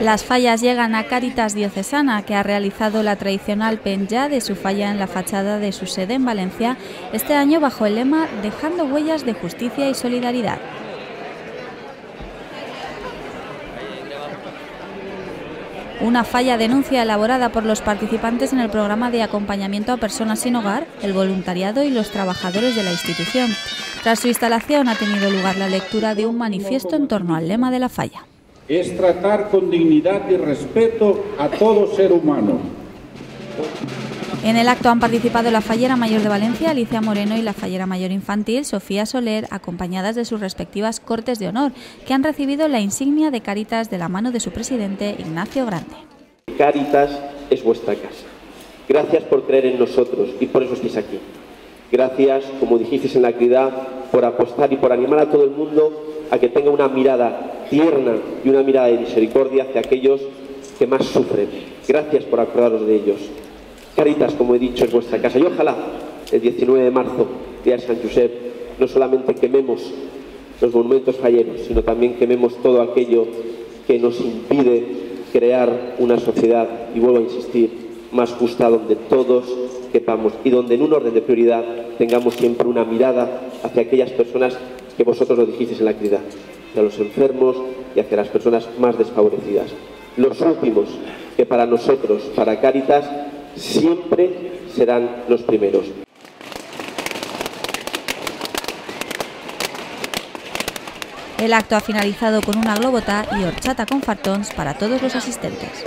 Las fallas llegan a Caritas Diocesana, que ha realizado la tradicional penja de su falla en la fachada de su sede en Valencia, este año bajo el lema Dejando huellas de justicia y solidaridad. Una falla denuncia elaborada por los participantes en el programa de acompañamiento a personas sin hogar, el voluntariado y los trabajadores de la institución. Tras su instalación ha tenido lugar la lectura de un manifiesto en torno al lema de la falla es tratar con dignidad y respeto a todo ser humano. En el acto han participado la fallera mayor de Valencia, Alicia Moreno, y la fallera mayor infantil, Sofía Soler, acompañadas de sus respectivas cortes de honor, que han recibido la insignia de Caritas de la mano de su presidente, Ignacio Grande. Caritas es vuestra casa. Gracias por creer en nosotros y por eso estáis aquí. Gracias, como dijisteis en la actividad, por apostar y por animar a todo el mundo a que tenga una mirada tierna y una mirada de misericordia hacia aquellos que más sufren. Gracias por acordaros de ellos. Caritas, como he dicho, es vuestra casa. Y ojalá el 19 de marzo, día de San Josep, no solamente quememos los monumentos falleros, sino también quememos todo aquello que nos impide crear una sociedad, y vuelvo a insistir, más justa donde todos quepamos y donde en un orden de prioridad tengamos siempre una mirada hacia aquellas personas que vosotros lo dijisteis en la actividad, hacia los enfermos y hacia las personas más desfavorecidas. Los últimos, que para nosotros, para Cáritas, siempre serán los primeros. El acto ha finalizado con una globota y horchata con fartons para todos los asistentes.